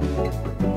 Música